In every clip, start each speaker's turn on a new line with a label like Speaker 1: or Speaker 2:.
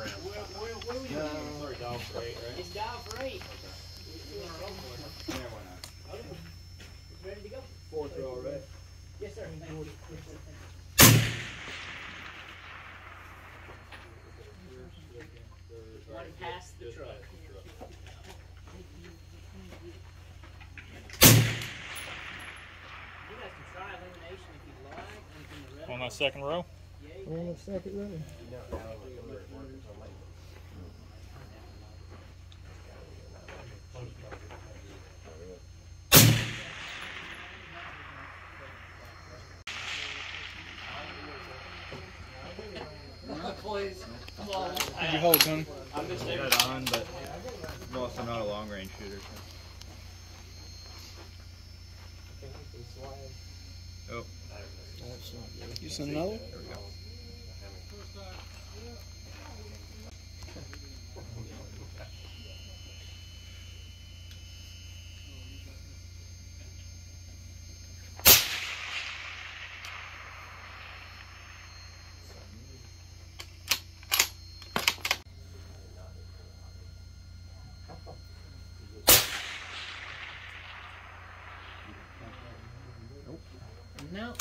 Speaker 1: Where, going?
Speaker 2: Sorry, dog for eight, right?
Speaker 1: It's dial for eight. You?
Speaker 2: Yeah, why not?
Speaker 1: Okay. Ready to go.
Speaker 2: Fourth row, right?
Speaker 1: Yes, sir. You. One past the truck. You guys can try elimination if you'd like.
Speaker 3: On that second row?
Speaker 1: Yeah,
Speaker 4: On the second row.
Speaker 3: Did you hold, Tony?
Speaker 2: I'm just that on, but I'm also not a long range shooter. Oh,
Speaker 4: You send another?
Speaker 2: There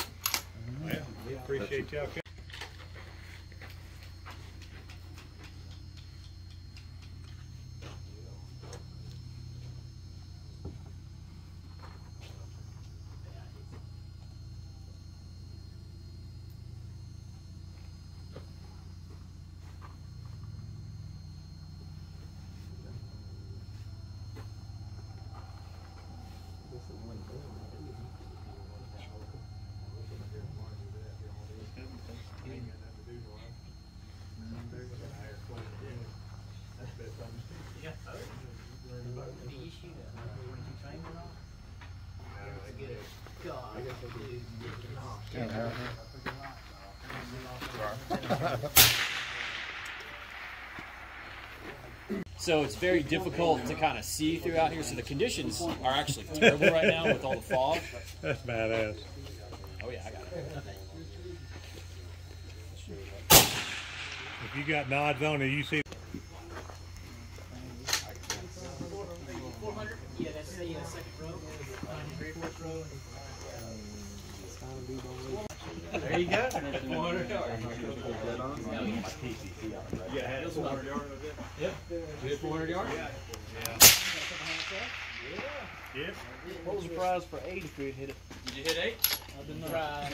Speaker 2: we go.
Speaker 1: No.
Speaker 3: Appreciate y'all.
Speaker 1: Do you shoot a twenty-two train or not? Let's it. God, dude.
Speaker 5: So it's very difficult to kind of see throughout here. So the conditions are actually terrible right now with all the fog.
Speaker 3: That's badass.
Speaker 5: Oh yeah, I got it.
Speaker 3: If you got nods on it, you see.
Speaker 1: Yeah, that's the second row.
Speaker 2: There you go. 400 yards. Yeah, it's 400 yards. Yep. It's 400 yards?
Speaker 3: Yes.
Speaker 4: What was the prize for eight if we hit it?
Speaker 2: Did you hit eight?
Speaker 1: Try.